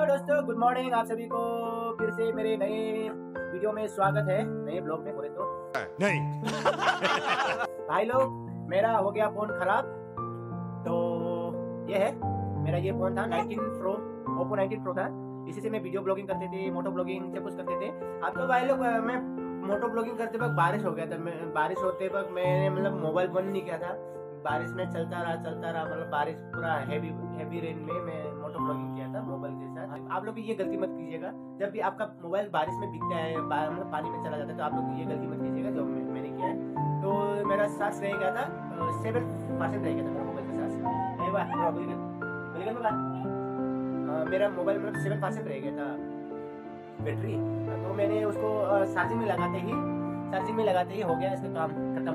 तो दोस्तों good morning आप सभी को। फिर से मेरे नए वीडियो में स्वागत है नए ब्लॉग में बोले तो। नहीं। भाई लोग मेरा हो गया फ़ोन खराब। तो ये है मेरा ये फ़ोन था 19 प्रो ओप्पो 19 प्रो था। इसी से मैं वीडियो ब्लॉगिंग करते थे मोटो ब्लॉगिंग सब कुछ करते थे। अब तो भाई लोग मैं मोटो ब्लॉगिंग करते वक्त बारिश हो गया था। मैं बारिश होते वक्त मैंने मतलब मोबाइल बंद नहीं किया था। बारिश में चलता रहा चलता रहा मतलब बारिश पूरा हैवी हैवी रेन में मैं मोटो ब्लॉगिंग किया था मोबाइल के साथ। आप लोग ये गलती मत कीजिएगा। जब भी आपका मोबाइल बारिश में बिकता है मतलब पानी में चला जाता है तो आप लोग ये गलती मत कीजिएगा जो मैंने किया है। तो मेरा सांस रह गया था सेवन परसेंट रह गया था मेरा मोबाइल का सांस। मेरा मोबाइल मतलब सेवन परसेंट रह गया था। बैटरी तो मैंने उसको चार्जिंग में लगाते ही चार्जिंग में लगाते ही हो गया, इसका काम खत्म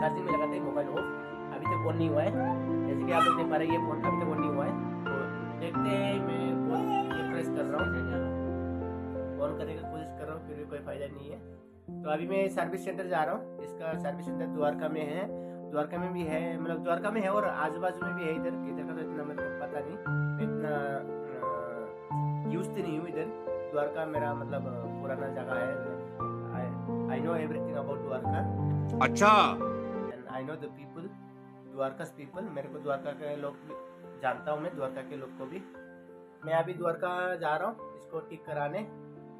चार्जिंग में लगाते ही मोबाइल ऑफ़ अभी तक ऑन नहीं हुआ है जैसे कि आप लोग देख पा रहे हैं ये फ़ोन अभी तक ऑन नहीं हुआ है तो देखते हैं मैं फ़ोन ये प्रेस कर रहा हूँ ऑन करने की कोशिश कर रहा हूँ फिर भी कोई फ़ायदा नहीं है तो अभी मैं सर्विस सेंटर जा रहा हूँ इसका सर्विस सेंटर द्वारका में है द्वारका में भी है मतलब द्वारका में है और आजू बाजू में भी है इधर इधर का तो इतना मेरे को पता नहीं मैं इतना यूज़ तो नहीं हूँ इधर द्वारका मेरा मतलब पुराना जगह है I know everything about Dwarka अच्छा I know the people people मेरे को द्वारका के लोग भी जानता हूँ मैं द्वारका के लोग को भी। मैं अभी द्वारका जा रहा हूँ, इसको ठीक कराने।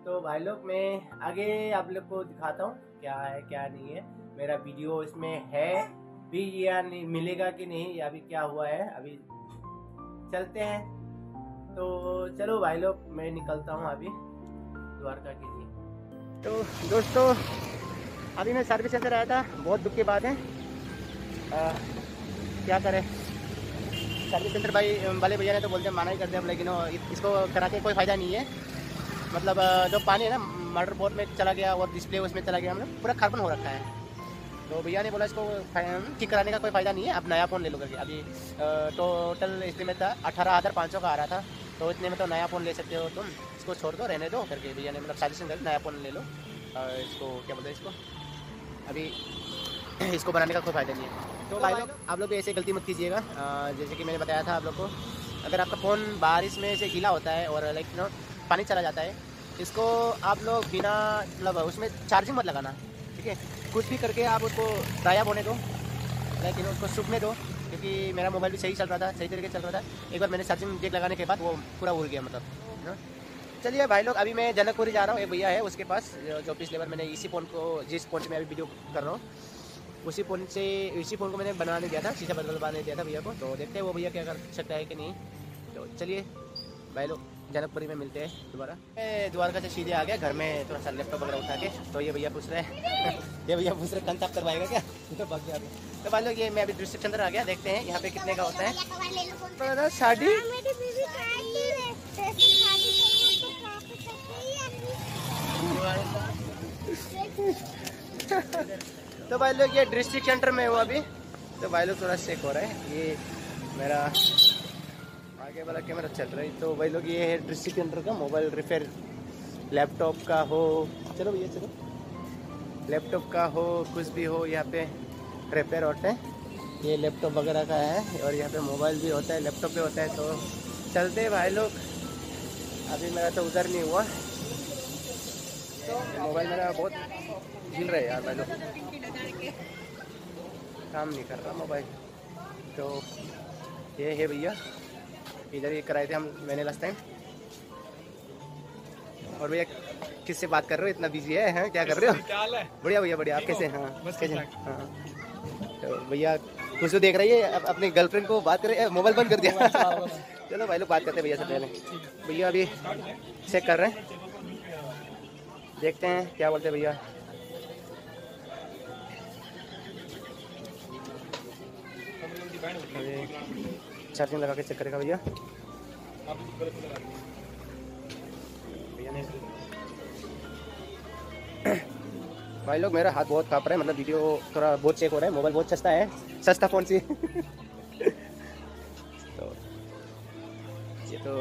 तो भाई लोग, मैं आगे आप लोग को दिखाता हूँ क्या है, क्या नहीं है। मेरा वीडियो इसमें है, भी या नहीं, मिलेगा कि नहीं अभी क्या हुआ है, अभी चलते हैं। तो चलो भाई लोग, मैं निकलता हूँ अभी द्वारका के लिए। तो दोस्तों, अभी मैं सर्विस सेंटर आया था, बहुत दुख की बात है। क्या करें? सर्विस सेंटर भाई, वाले भैया ने तो बोलते हैं, माना ही करते हैं लेकिन इसको करा के कोई फ़ायदा नहीं है। मतलब जो पानी है ना मटर बोर्ड में चला गया और डिस्प्ले उसमें चला गया मतलब पूरा कार्बन हो रखा है। तो भैया ने बोला, इसको ठीक कराने का कोई फ़ायदा नहीं है अब नया फ़ोन ले लो करके। अभी टोटल इसमें था, अठारह हज़ार पाँच सौ का आ रहा था। तो इतने में तो नया फ़ोन ले सकते हो तुम, इसको छोड़ दो, रहने दो करके। भैया ने मतलब सजेशन कर नया फ़ोन ले लो। इसको, क्या बोलते हैं इसको? अभी इसको बनाने का कोई फ़ायदा नहीं है। तो भाई लोग आप लोग भी ऐसे गलती मत कीजिएगा। जैसे कि मैंने बताया था आप लोग को अगर आपका फ़ोन बारिश में से गीला होता है और लाइक नो पानी चला जाता है इसको आप लोग बिना मतलब उसमें चार्जिंग मत लगाना ठीक है? कुछ भी करके आप उसको गायब होने दो लेकिन उसको सूखने दो क्योंकि मेरा मोबाइल भी सही चल रहा था सही तरीके से चल रहा था। एक बार मैंने चार्जिंग जेक लगाने के बाद वो पूरा उड़ गया मतलब। चलिए भाई लोग अभी मैं जनकपुरी जा रहा हूँ एक भैया है उसके पास जो- जो पिछले बार मैंने इसी फ़ोन को जिस फ़ोन से मैं अभी वीडियो कर रहा हूँ। उसी फ़ोन से इसी फ़ोन को मैंने बनाने दिया था शीशा बदलवाने दिया था भैया को। तो देखते हैं वो भैया क्या कर सकता है कि नहीं। तो चलिए भाई लोग जनकपुरी में मिलते हैं दोबारा। मैं द्वारका से सीधे आ गया घर में थोड़ा सा लैपटॉप वगैरह उठा के। तो ये भैया पूछ रहे हैं ये भैया पूछ रहे आप करवाएगा क्या? तो भाग गया। तो भाई लोग ये मैं अभी डिस्ट्रिक्ट अंदर आ गया देखते हैं यहाँ पे कितने का होता है। बड़ा साड़ी मेरी तो भाई लोग, ये डिस्ट्रिक्ट सेंटर में हुआ अभी। तो भाई लोग, थोड़ा चेक हो रहा है। ये मेरा आगे वाला कैमरा चल रहा है। तो भाई लोग, ये है डिस्ट्रिक्ट सेंटर का मोबाइल रिपेयर लैपटॉप का हो, चलो भैया, चलो। लैपटॉप का हो, कुछ भी हो, यहाँ पे रिपेयर होते हैं। ये लैपटॉप वगैरह का है, और यहाँ पे मोबाइल भी होता है लैपटॉप भी होता है। तो चलते हैं भाई लोग। अभी मेरा तो उधर नहीं हुआ। तो मोबाइल मेरा बहुत हिल रहा है यार भाई लोग। काम नहीं कर रहा मोबाइल। तो ये है भैया। इधर ही कराए थे हम मैंने लास्ट टाइम और भैया किससे बात कर रहे हो? इतना बिज़ी है हैं? क्या कर रहे हो? बढ़िया भैया बढ़िया। आप कैसे हैं? कैसे हैं? हाँ। तो भैया कुछ तो देख रही है अब अपने गर्लफ्रेंड को बात करे मोबाइल बंद कर दिया। चलो भाई लोग बात करते हैं भैया से पहले। भैया अभी चेक कर रहे हैं। देखते हैं क्या बोलते हैं भैया। चार्जिंग लगा के चेक करेगा भैया। भाई लोग, मेरा हाथ बहुत काँप रहा है मतलब वीडियो थोड़ा बहुत चेक हो रहा है मोबाइल बहुत सस्ता है। सस्ता फ़ोन सी। तो ये तो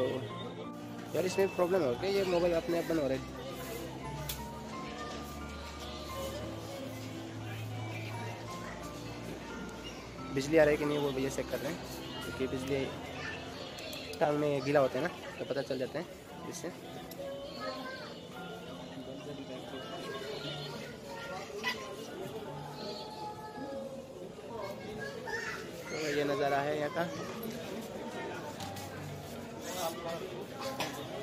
यार, इसमें प्रॉब्लम हो गई ये मोबाइल अपने आप बंद हो रहा। है बिजली आ रही है कि नहीं, वो भैया चेक कर रहे हैं, क्योंकि तो बिजली टांग में गीला होता है ना तो पता चल जाता है इससे। तो ये नज़ारा है यहाँ का।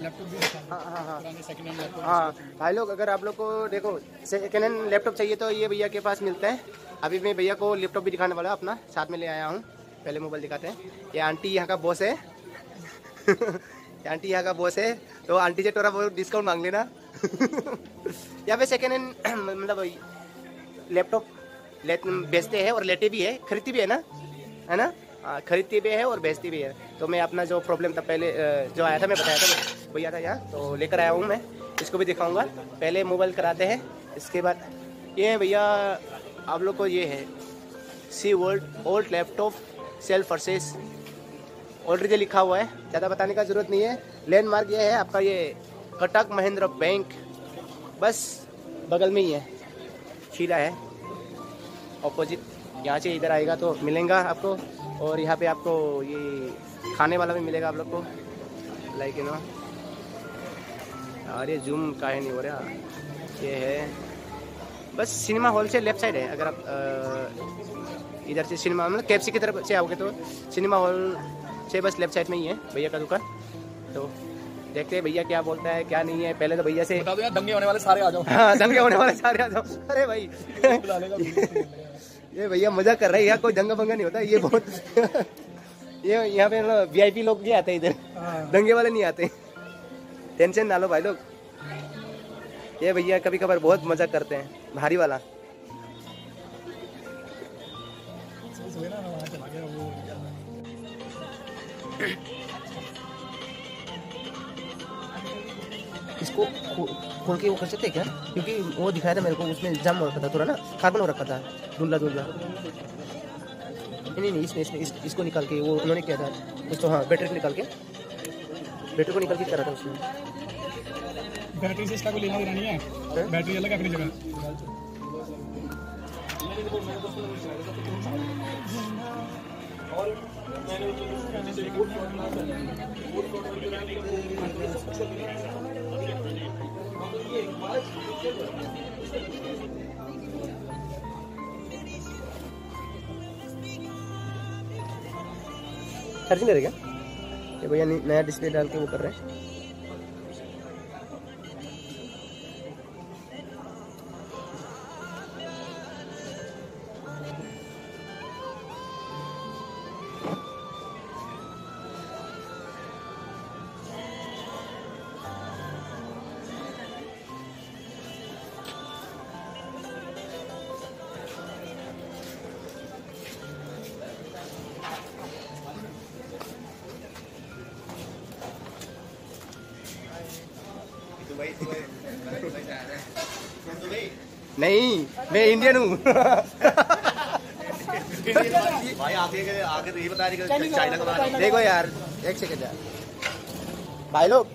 लैपटॉप भी हाँ हाँ हाँ। हाँ भाई लोग अगर आप लोग को देखो सेकेंड हैंड लैपटॉप चाहिए तो ये भैया के पास मिलता है। अभी मैं भैया को लैपटॉप भी दिखाने वाला अपना साथ में ले आया हूँ। पहले मोबाइल दिखाते हैं। ये आंटी यहाँ का बॉस है। आंटी यहाँ का बॉस है। तो आंटी से थोड़ा बहुत डिस्काउंट मांग लेना। यहाँ पे सेकेंड हैंड मतलब लैपटॉप बेचते हैं और लेते भी है खरीदती भी है ना? है ना? खरीदती भी है और बेचती भी है। तो मैं अपना जो प्रॉब्लम था पहले जो आया था, मैं बताया था, भैया था यहाँ तो लेकर आया हूँ मैं। इसको भी दिखाऊँगा। पहले मोबाइल कराते हैं, इसके बाद, ये भैया, आप लोग को ये है see world old laptop self purchase already लिखा हुआ है, ज़्यादा बताने का ज़रूरत नहीं है। लैंडमार्क ये है, आपका ये कटक महिंद्रा बैंक। बस, बगल में ही है शीला है। ऑपोजिट यहाँ से इधर आएगा तो मिलेगा आपको। और यहाँ पे आपको ये खाने वाला भी मिलेगा आप लोग को। लाइक यू नो अरे जूम का है नहीं हो रहा। ये है। बस सिनेमा हॉल से लेफ़्ट साइड है। अगर आप इधर से सिनेमा मतलब कैप्सी की तरफ़ से आओगे तो सिनेमा हॉल से बस लेफ़्ट साइड में ही है भैया का दुकान। तो देखते हैं भैया क्या बोलता है क्या नहीं है। पहले तो भैया से बता दो यार दंगे होने वाले सारे आ जाओ। हाँ दंगे होने वाले सारे आ जाओ। अरे भाई। ये भैया मज़ा कर रहे हैं यहाँ कोई दंगा बंगा नहीं होता ये बहुत ये यहाँ पे मतलब वीआईपी लोग भी आते हैं इधर। हाँ। दंगे वाले नहीं आते। टेंशन ना लो भाई लोग। ये भैया कभी कभार बहुत मज़ा करते हैं भारी वाला। वो इसको खोल के वो कर सकते क्या? क्योंकि वो दिखाया था मेरे को उसमें जम हो रखा था थोड़ा ना कार्बन हो रखा था धुंधला धुंधला। नहीं नहीं नहीं इसमें इसमें इस, इसको निकाल के वो उन्होंने किया था कुछ तो हाँ बैटरी को निकाल के। बैटरी को निकाल के करा था उसमें बैटरी से इसका कोई लेना देना नहीं है? बैटरी अलग अपनी जगह। चार्जिंग करेगा ये भैया नया डिस्प्ले डाल के वो कर रहे हैं। नहीं मैं इंडियन हूँ। भाई आगे आगे तो ये बता रही चाइना का बना रही। देखो यार एक सेकेंड यार। भाई लोग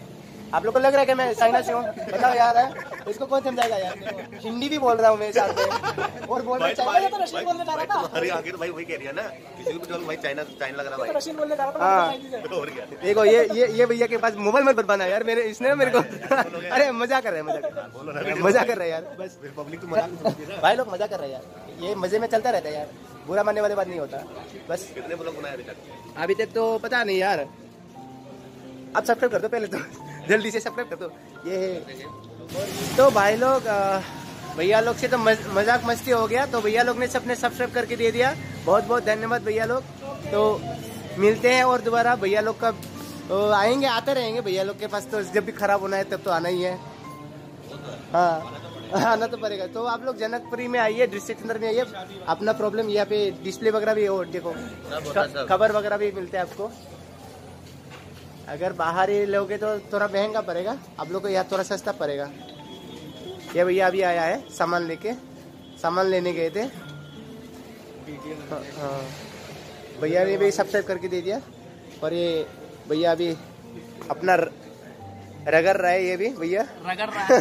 आप लोग को लग रहा है कि मैं चाइना से हूँ? बताओ यार है? इसको कौन समझाएगा यार? हिंदी भी बोल रहा हूँ मैं साथ में। और बोल रहा भाई चाइना तो रशियन बोलने जा रहा था। तुम्हारी आगे तो भाई वही कह रही है ना किसी को भी बोलो भाई चाइना चाइना लग रहा है रशियन बोलने जा रहा था भाई और क्या? देखो ये ये ये भैया के पास मोबाइल मत बनवाना यार मेरे इसने मेरे को अरे मज़ा कर रहे हैं मज़ा कर रहे हैं। मज़ा कर रहे हैं यार बस। पब्लिक तो समझती ना। भाई लोग मज़ा कर रहे हैं यार। ये मज़े में चलता रहता है यार। बुरा मानने वाली बात नहीं होता। बस। कितने ब्लॉग बनाए अभी तक? अभी तक तो पता नहीं यार। अब सब्सक्राइब कर दो पहले तो। जल्दी से सब्सक्राइब कर दो। ये है। तो भाई लोग भैया लोग से तो मज, मज़ाक मस्ती हो गया तो भैया लोग ने सबने सब्सक्राइब करके दे दिया। बहुत बहुत धन्यवाद भैया लोग। तो मिलते हैं और दोबारा भैया लोग का आएँगे आते रहेंगे भैया लोग के पास। तो जब भी खराब होना है तब तो आना ही है। हाँ आना तो पड़ेगा। तो आप लोग जनकपुरी में आइए डिस्ट्रिक्ट सेंटर में आइए। अपना प्रॉब्लम यहाँ पे डिस्प्ले वगैरह भी हो देखो। खबर वगैरह भी मिलते हैं आपको। अगर बाहर ही लोगे तो थोड़ा महँगा पड़ेगा। आप लोग को यहाँ थोड़ा सस्ता पड़ेगा। ये भैया अभी आया है सामान लेके। सामान लेने गए थे। हाँ हाँ। भैया ने भी सब्सक्राइब करके दे दिया। और ये भैया अभी अपना र- रगड़ रहा है ये भी भैया। रगड़ रहा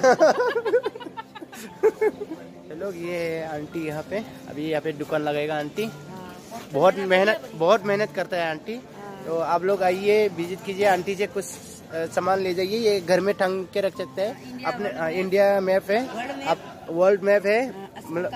चलो ये आंटी यहाँ पे। अभी यहाँ पे दुकान लगाएगा आंटी। बहुत मेहनत बहुत मेहनत करता है आंटी। तो आप लोग आइए विज़िट कीजिए आंटी से कुछ सामान ले जाइए। ये घर में टंग के रख सकते हैं। अपने हाँ, इंडिया मैप है। आप वर्ल्ड मैप है। मतलब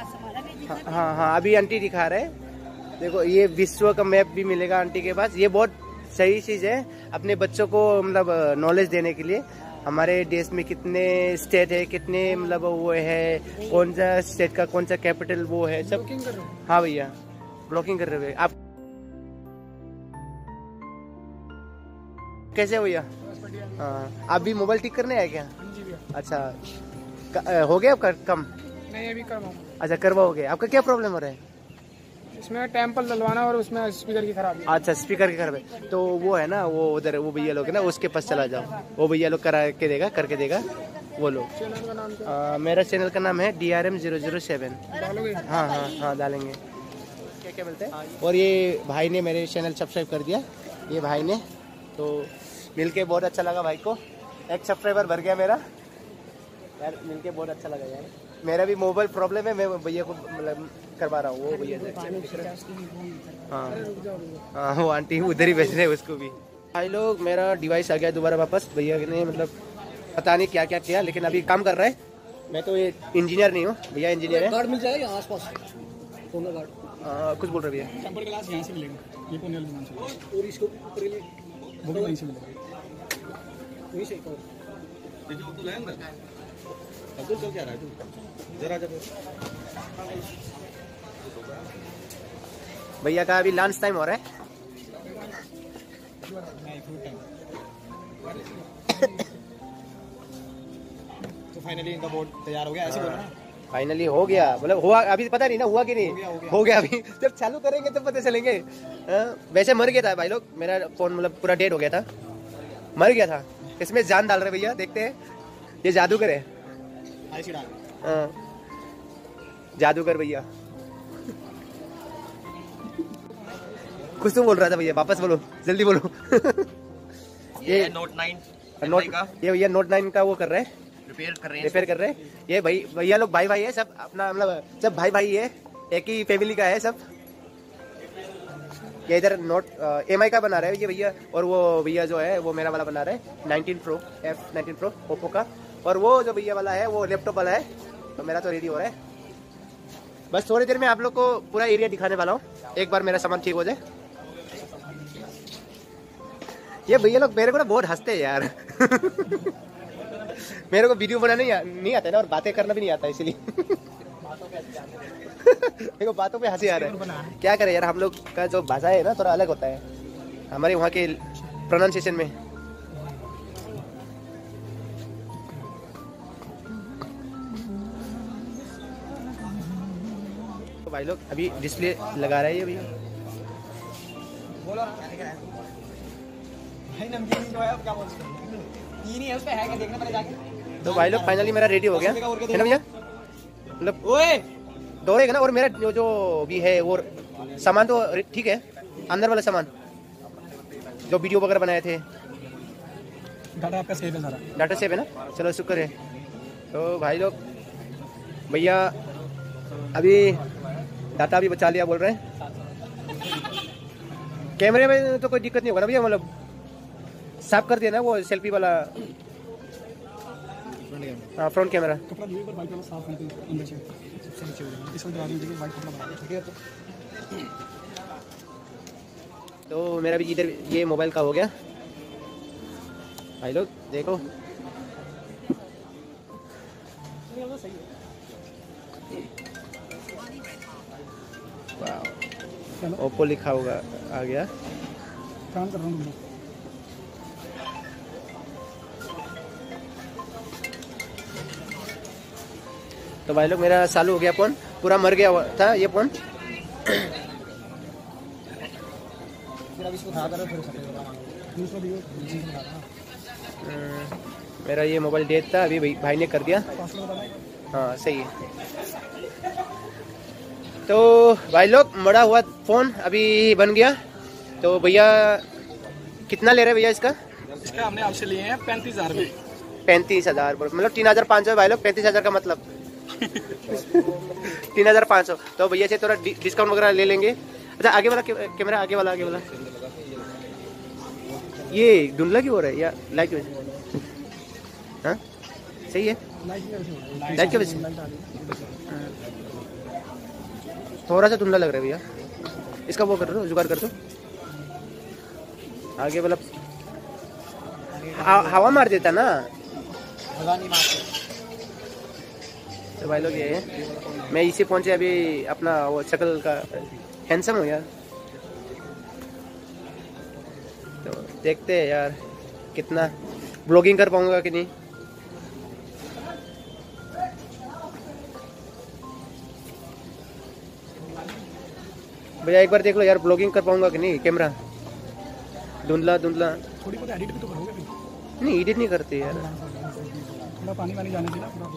हाँ हाँ हाँ अभी आंटी दिखा रहे हैं। देखो ये विश्व का मैप भी मिलेगा आंटी के पास। ये बहुत सही चीज़ है अपने बच्चों को मतलब नॉलेज देने के लिए। हमारे देश में कितने स्टेट है कितने मतलब वो है कौन सा स्टेट का कौन सा कैपिटल वो है सब। हाँ? भैया ब्लॉकिंग कर रहे हो। आप कैसे हो भैया? हाँ। आप भी मोबाइल ठीक करने आए क्या? अच्छा। क- हो गया आपका कम? नहीं अभी करवाऊँ अच्छा करवाओगे आपका क्या प्रॉब्लम हो रहा है? इसमें टेंपल डलवाना और उसमें स्पीकर की खराबी। अच्छा स्पीकर के में तो वो है ना वो उधर वो भैया लोग है ना उसके पास चला जाओ। वो भैया लोग करा के देगा करके देगा वो लोग। मेरा चैनल का नाम है D R M zero zero seven हाँ हाँ हाँ डालेंगे। क्या क्या मिलता हैं? और ये भाई ने मेरे चैनल सब्सक्राइब कर दिया। ये भाई ने तो मिलके बहुत अच्छा लगा भाई को। एक सब्सक्राइबर भर गया मेरा। यार मिलके बहुत अच्छा लगा यार। मेरा भी मोबाइल प्रॉब्लम है मैं भैया को मतलब करवा रहा हूँ वो भैया से। हाँ हाँ। वो आंटी उधर ही बेच रहे हैं उसको भी। भाई लोग मेरा डिवाइस आ गया दोबारा वापस। भैया ने मतलब पता नहीं क्या क्या किया लेकिन अभी काम कर रहा है। मैं तो ये इंजीनियर नहीं हूँ भैया इंजीनियर है। कार्ड मिल जाएगा आस पास कार्ड हाँ, कुछ बोल रहे भैया। टेंपल क्लास यहाँ से मिलेगा ये से और इसको वो भी वहीं से मिलेगा। वहीं से तू अंदर अब्दुल चल क्या रहा है तू? जरा जब भैया का अभी लंच टाइम हो रहा है। तो फाइनली इनका बोर्ड तैयार हो गया ऐसे बोलो ना। फाइनली हो गया। मतलब हुआ अभी पता नहीं ना हुआ कि नहीं? हो गया हो गया। अभी। जब चालू करेंगे तब पता चलेंगे। हाँ, वैसे मर गया था भाई लोग। मेरा फ़ोन मतलब पूरा डेड हो गया था। मर गया था। इसमें जान डाल रहे भैया देखते हैं। ये जादूगर है। हाँ, जादूगर भैया। कुछ तो बोल रहा था भैया वापस बोलो जल्दी बोलो। ये नोट नाइन नोट ये भैया नोट नाइन का वो कर रहे हैं। रिपेयर कर रहे हैं रिपेयर कर रहे हैं? ये भाई भैया लोग भाई भाई है सब अपना मतलब सब भाई भाई है एक ही फैमिली का है सब। ये इधर नोट एमआई का बना रहे हैं ये भैया और वो भैया जो है वो मेरा वाला बना रहे हैं nineteen pro F nineteen pro Oppo का। और वो जो भैया वाला है वो लैपटॉप वाला है तो मेरा तो रेडी हो रहा है। बस थोड़ी देर में आप लोग को पूरा एरिया दिखाने वाला हूँ। एक बार मेरा सामान ठीक हो जाए। ये भैया लोग मेरे को ना बहुत हँसते हैं यार। मेरे को वीडियो बनाने नहीं, नहीं आता है ना और बातें करना भी नहीं आता इसलिए। देखो बातों पे हँसी आ रहा है। क्या करें यार हम लोग का जो भाषा है ना थोड़ा अलग होता है। हमारे वहाँ के प्रोनाउंसिएशन में। तो भाई लोग अभी डिस्प्ले लगा रहे है बोलो भाई नमकीन जो है अब क्या बोल सकते हैं? तीन है उस पे है क्या? देखना पड़ेगा जाके तो भाई लोग फाइनली मेरा रेडी हो गया। है ना भैया? मतलब ओए! दौड़ेगा ना और मेरा जो जो भी है वो सामान तो ठीक है अंदर वाला सामान। जो वीडियो वगैरह बनाए थे। डाटा आपका सेव है सारा। डाटा सेव है ना? चलो शुक्र है। तो भाई लोग भैया अभी डाटा भी बचा लिया बोल रहे हैं। कैमरे में तो कोई दिक्कत नहीं होगा ना भैया मतलब? साफ़ कर दिया ना वो सेल्फी वाला? हाँ फ्रंट कैमरा है तो तो मेरा भी इधर ये मोबाइल का हो गया। भाई लोग देखो। ओप्पो लिखा होगा आ गया। काम कर रहा हूँ। तो भाई लोग मेरा चालू हो गया फ़ोन। पूरा मर गया था ये फ़ोन। अं, मेरा ये मोबाइल डेट था अभी भाई, भाई ने कर दिया। हाँ सही है। तो भाई लोग मरा हुआ फ़ोन अभी बन गया। तो भैया कितना ले रहे भैया इसका? इसका हमने आपसे लिए हैं पैंतीस हज़ार में। पैंतीस हज़ार मतलब तीन हज़ार पाँच सौ भाई लोग पैंतीस हज़ार का मतलब। तीन हज़ार पाँच सौ। तो भैया से थोड़ा डिस्काउंट वगैरह ले लेंगे। अच्छा आगे वाला कैमरा आगे वाला आगे वाला। ये धुंधला क्यों हो रहा है? या लाइट की वजह हाँ? सही है? लाइट की वजह से। थोड़ा सा धुंधला लग रहा है भैया। इसका वो कर दो, जुगाड़ कर दो। आगे वाला हवा मार देता ना। हवा नहीं मारते। तो भाई लोग ये है। मैं इसी पहुँचे अभी अपना वो शक्ल का हैंडसम हो यार। तो देखते हैं यार कितना ब्लॉगिंग कर पाऊँगा कि नहीं। भैया एक बार देख लो यार ब्लॉगिंग कर पाऊँगा कि नहीं कैमरा धुंधला धुंधला। थोड़ी बहुत एडिट भी तो करोगे नहीं एडिट नहीं करते यार। थोड़ा पानी वानी जाने देना पूरा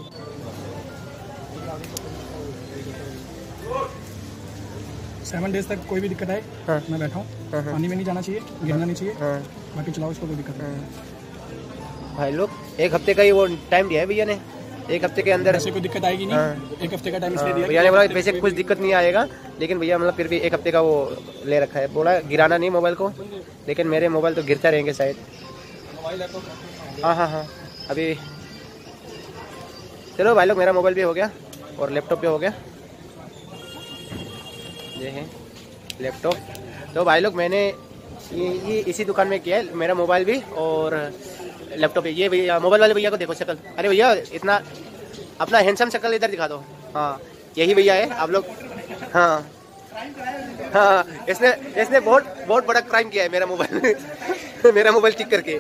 सेवन डेज़ तक कोई भी दिक्कत आए हाँ। मैं बैठा हूँ। हाँ, हाँ। पानी में नहीं जाना चाहिए गिरना नहीं चाहिए हाँ। बाकी चलाओ इसको कोई दिक्कत नहीं। हाँ। भाई लोग एक हफ़्ते का ही वो टाइम दिया है भैया ने। एक हफ़्ते के अंदर ऐसे कोई दिक्कत आएगी हाँ। नहीं एक हफ़्ते का टाइम इसलिए हाँ, दिया भैया ने बोला वैसे कुछ दिक्कत नहीं आएगा लेकिन भैया मतलब फिर भी एक हफ़्ते का वो ले रखा है। बोला गिराना नहीं मोबाइल को लेकिन मेरे मोबाइल तो गिरता रहेंगे शायद। हाँ हाँ हाँ। अभी चलो भाई लोग मेरा मोबाइल भी हो गया। और लैपटॉप पे हो गया? ये है लैपटॉप तो भाई लोग, मैंने ये ये इसी दुकान में किया है, मेरा मोबाइल भी और लैपटॉप ये भैया मोबाइल वाले भैया को देखो शक्ल अरे भैया, इतना, अपना हैंडसम शक्ल इधर दिखा दो। हाँ यही भैया है, आप लोग हाँ। हाँ इसने इसने बहुत बहुत बड़ा क्राइम किया है मेरा मोबाइल मेरा मोबाइल ठीक करके।